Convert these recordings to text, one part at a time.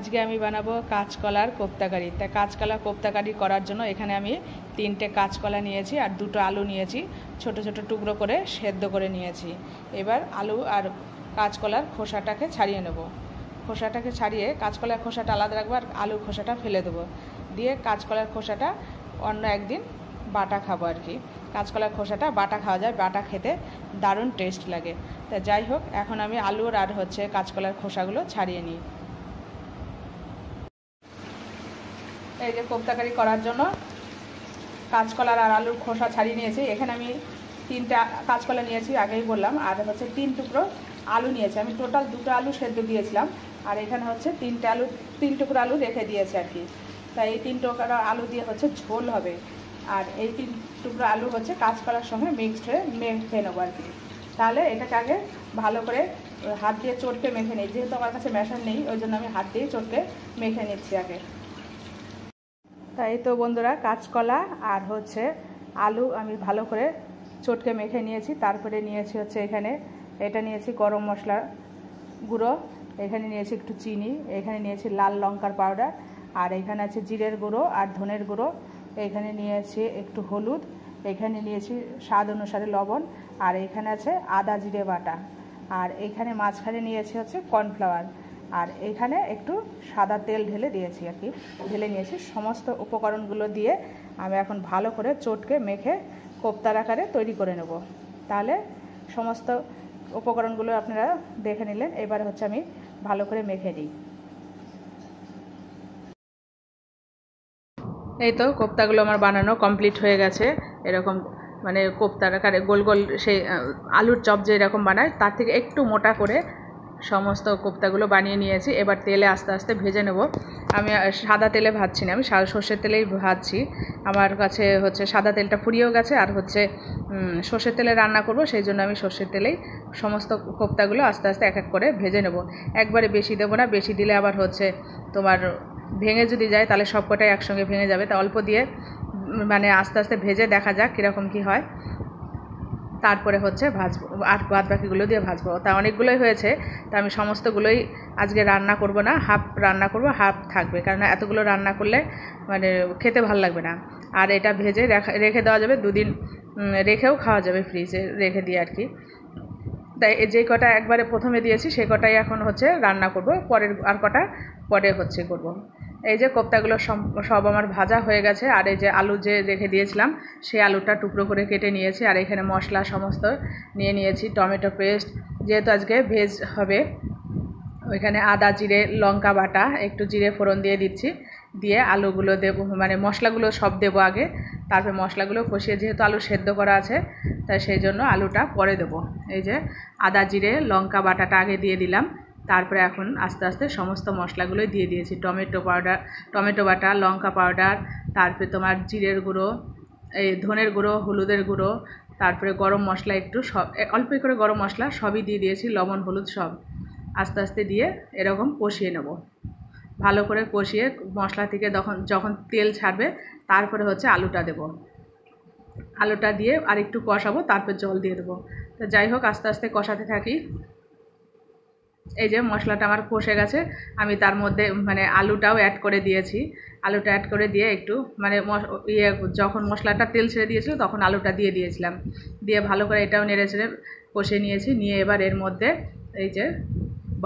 আজকে আমি বানাবো কাঁচকলার কোপ্তাকারি। তা কাঁচকলা কোপ্তাকারি করার জন্য এখানে আমি তিনটে কাঁচকলা নিয়েছি আর দুটো আলু নিয়েছি। ছোট ছোট টুকরো করে সেদ্ধ করে নিয়েছি। এবার আলু আর কাঁচকলার খোসাটাকে ছাড়িয়ে নেব। খোসাটাকে ছাড়িয়ে কাঁচকলার খোসাটা আলাদা রাখব আর আলুর খোসাটা ফেলে দেবো। দিয়ে কাঁচকলার খোসাটা অন্য একদিন বাটা খাব আর কি। কাঁচকলার খোসাটা বাটা খাওয়া যায়, বাটা খেতে দারুণ টেস্ট লাগে। তা যাই হোক, এখন আমি আলুর আর হচ্ছে কাঁচকলার খোসাগুলো ছাড়িয়ে নিই। এই যে কোপ্তাকারি করার জন্য কাঁচকলার আর আলুর খোসা ছাড়িয়ে নিয়েছি। এখানে আমি তিনটে কাঁচকলা নিয়েছি, আগেই বললাম। আর হচ্ছে তিন টুকরো আলু নিয়েছি। আমি টোটাল দুটো আলু সেদ্ধ দিয়েছিলাম। আর এখানে হচ্ছে তিনটে আলু, তিন টুকরো আলু রেখে দিয়েছি আর কি। তাই এই তিন টুকরো আলু দিয়ে হচ্ছে ঝোল হবে। আর এই তিন টুকরো আলু হচ্ছে কাঁচকলার সঙ্গে মিক্সড হয়ে মেখে নেব আর কি। তাহলে এটাকে আগে ভালো করে হাত দিয়ে চটকে মেখে নিই। যেহেতু আমার কাছে মেশান নেই, ওই জন্য আমি হাত দিয়ে চটকে মেখে নিচ্ছি আগে। তাই তো বন্ধুরা, কাঁচকলা আর হচ্ছে আলু আমি ভালো করে চটকে মেখে নিয়েছি। তারপরে নিয়েছি হচ্ছে এখানে, এটা নিয়েছি গরম মশলা গুঁড়ো, এখানে নিয়েছি একটু চিনি, এখানে নিয়েছি লাল লঙ্কার পাউডার, আর এখানে আছে জিরের গুঁড়ো আর ধনের গুঁড়ো। এখানে নিয়েছি একটু হলুদ, এখানে নিয়েছি স্বাদ অনুসারে লবণ, আর এখানে আছে আদা জিরে বাটা। আর এখানে মাঝখানে নিয়েছি হচ্ছে কর্নফ্লাওয়ার। আর এখানে একটু সাদা তেল ঢেলে দিয়েছি আর কি। ঢেলে নিয়েছি। সমস্ত উপকরণগুলো দিয়ে আমি এখন ভালো করে চটকে মেখে কোপ্তার আকারে তৈরি করে নেব। তাহলে সমস্ত উপকরণগুলো আপনারা দেখে নিলেন। এবার হচ্ছে আমি ভালো করে মেখে নিই। এই তো কোপ্তাগুলো আমার বানানো কমপ্লিট হয়ে গেছে। এরকম মানে কোপ্তার আকারে গোল গোল সেই আলুর চপ যে এরকম বানায়, তার থেকে একটু মোটা করে সমস্ত কোপ্তাগুলো বানিয়ে নিয়েছি। এবার তেলে আস্তে আস্তে ভেজে নেব। আমি সাদা তেলে ভাজছি না, আমি সর্ষের তেলেই ভাজছি। আমার কাছে হচ্ছে সাদা তেলটা ফুরিয়েও গেছে আর হচ্ছে সর্ষের তেলে রান্না করব, সেই জন্য আমি সর্ষের তেলেই সমস্ত কোপ্তাগুলো আস্তে আস্তে এক এক করে ভেজে নেব। একবারে বেশি দেবো না, বেশি দিলে আবার হচ্ছে তোমার ভেঙে যদি যায়, তাহলে সবকটাই একসঙ্গে ভেঙে যাবে। তা অল্প দিয়ে মানে আস্তে আস্তে ভেজে দেখা যাক কীরকম কী হয়। তারপরে হচ্ছে ভাজবো, আর বাদ বাকিগুলো দিয়ে ভাজবো। তা অনেকগুলোই হয়েছে, তা আমি সমস্তগুলোই আজকে রান্না করব না, হাফ রান্না করব, হাফ থাকবে। কারণ এতগুলো রান্না করলে মানে খেতে ভালো লাগবে না। আর এটা ভেজে রেখে দেওয়া যাবে, দুদিন রেখেও খাওয়া যাবে ফ্রিজে রেখে দিয়ে আর কি তাই যে কটা একবারে প্রথমে দিয়েছি, সে কটাই এখন হচ্ছে রান্না করব, পরের আর কটা পরে হচ্ছে করব। এই যে কোপ্তাগুলো সব আমার ভাজা হয়ে গেছে, আর এই যে আলু যে রেখে দিয়েছিলাম, সেই আলুটা টুকরো করে কেটে নিয়েছি, আর এখানে মশলা সমস্ত নিয়ে নিয়েছি, টমেটো পেস্ট, যেহেতু আজকে ভেজ হবে, ওইখানে আদা, জিরে, লঙ্কা বাটা, একটু জিরে ফোড়ন দিয়ে দিচ্ছি, দিয়ে আলুগুলো দেবো মানে মশলাগুলো সব দেবো আগে, তারপরে মশলাগুলো কষিয়ে, যেহেতু আলু সেদ্ধ করা আছে, তাই সেই জন্য আলুটা পরে দেবো। এই যে আদা, জিরে, লঙ্কা বাটাটা আগে দিয়ে দিলাম তারপরে এখন আস্তে আস্তে সমস্ত মশলাগুলোই দিয়ে দিয়েছি। টমেটো পাউডার টমেটো বাটা, লঙ্কা পাউডার তারপরে তোমার জিরের গুঁড়ো, এই ধনের গুঁড়ো, হলুদের গুঁড়ো, তারপরে গরম মশলা একটু সব অল্প করে গরম মশলা সবই দিয়ে দিয়েছি, লবণ, হলুদ সব। আস্তে আস্তে দিয়ে এরকম কষিয়ে নেব। ভালো করে কষিয়ে মশলা থেকে যখন যখন তেল ছাড়বে, তারপরে হচ্ছে আলুটা দেব। আলুটা দিয়ে আর একটু কষাবো, তারপর জল দিয়ে দেবো। তো যাই হোক, আস্তে আস্তে কষাতে থাকি। এই যে মশলাটা আমার কষে গেছে, আমি তার মধ্যে মানে আলুটাও অ্যাড করে দিয়েছি। আলুটা অ্যাড করে দিয়ে একটু মানে ইয়ে যখন মশলাটা তেল ছেড়ে দিয়েছিল তখন আলুটা দিয়ে দিয়েছিলাম। দিয়ে ভালো করে এটাও নেড়ে ছেড়ে কষে নিয়েছি। নিয়ে এবার এর মধ্যে এই যে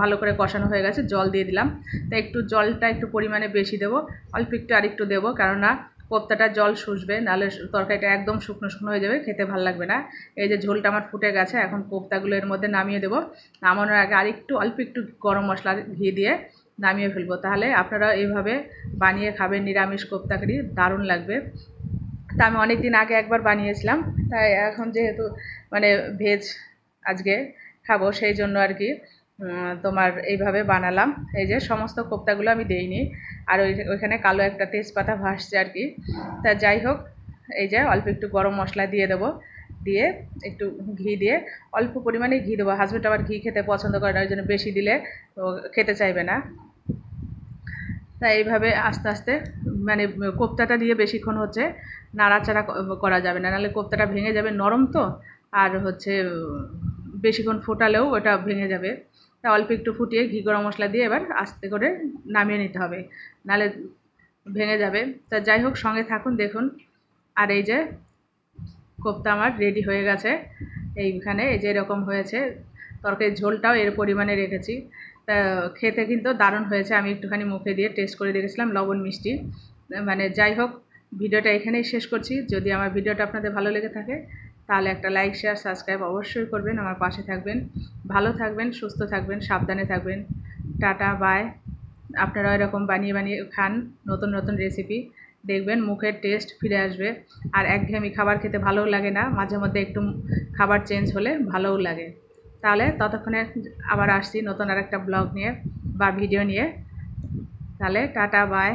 ভালো করে কষানো হয়ে গেছে, জল দিয়ে দিলাম। তা একটু জলটা একটু পরিমাণে বেশি দেবো, অল্প একটু আরেকটু দেবো, কেননা কোপ্তাটা জল শুষবে, নাহলে তরকারিটা একদম শুকনো শুকনো হয়ে যাবে, খেতে ভালো লাগবে না। এই যে ঝোলটা আমার ফুটে গেছে, এখন কোপ্তাগুলো এর মধ্যে নামিয়ে দেবো। নামানোর আগে আরেকটু, অল্প একটু গরম মশলা ঘি দিয়ে নামিয়ে ফেলব। তাহলে আপনারা এইভাবে বানিয়ে খাবেন, নিরামিষ কোপ্তাকারি, দারুণ লাগবে। তা আমি অনেক দিন আগে একবার বানিয়েছিলাম, তাই এখন যেহেতু মানে ভেজ আজকে খাব, সেই জন্য আর কি। তোমার এইভাবে বানালাম। এই যে সমস্ত কোপ্তাগুলো আমি দেইনি। আর ওই ওইখানে কালো একটা তেজপাতা ভাসছে আর কি। তা যাই হোক, এই যে অল্প একটু গরম মশলা দিয়ে দেবো। দিয়ে একটু ঘি দিয়ে অল্প পরিমাণে ঘি দেবো। হাজব্যান্ড আবার ঘি খেতে পছন্দ করে না, ওই জন্য বেশি দিলে খেতে চাইবে না। তা এইভাবে আস্তে আস্তে মানে কোপ্তাটা দিয়ে বেশিক্ষণ হচ্ছে নাড়াচাড়া করা যাবে না। নাহলে কোপ্তাটা ভেঙে যাবে নরম তো। আর হচ্ছে বেশিক্ষণ ফোটালেও ওটা ভেঙে যাবে। তা অল্প একটু ফুটিয়ে ঘি গরম মশলা দিয়ে এবার আস্তে করে নামিয়ে নিতে হবে। নাহলে ভেঙে যাবে। তা যাই হোক, সঙ্গে থাকুন, দেখুন। আর এই যে কোপ্তা আমার রেডি হয়ে গেছে। এইখানে এই যে এরকম হয়েছে। তরকারির ঝোলটাও এর পরিমাণে রেখেছি। তা খেতে কিন্তু দারুণ হয়েছে। আমি একটুখানি মুখে দিয়ে টেস্ট করে দেখেছিলাম, লবণ মিষ্টি। মানে যাই হোক, ভিডিওটা এখানেই শেষ করছি। যদি আমার ভিডিওটা আপনাদের ভালো লেগে থাকে তাহলে একটা লাইক শেয়ার সাবস্ক্রাইব অবশ্যই করবেন, আমার পাশে থাকবেন। ভালো থাকবেন, সুস্থ থাকবেন, সাবধানে থাকবেন। টাটা বাই আপনারা এরকম বানিয়ে বানিয়ে খান নতুন নতুন রেসিপি দেখবেন মুখের টেস্ট ফিরে আসবে। আর একঘেয়েমি খাবার খেতে ভালোও লাগে না, মাঝে মধ্যে একটু খাবার চেঞ্জ হলে ভালোও লাগে। তাহলে ততক্ষণে আবার আসছি নতুন আর একটা ব্লগ নিয়ে বা ভিডিও নিয়ে। তাহলে টাটা বাই